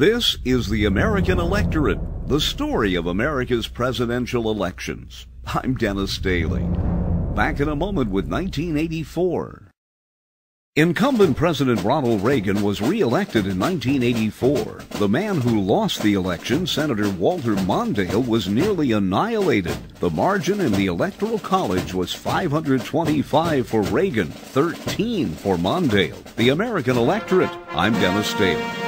This is the American electorate, the story of America's presidential elections. I'm Dennis Daily. Back in a moment with 1984. Incumbent President Ronald Reagan was re-elected in 1984. The man who lost the election, Senator Walter Mondale, was nearly annihilated. The margin in the Electoral College was 525 for Reagan, 13 for Mondale. The American electorate. I'm Dennis Daily.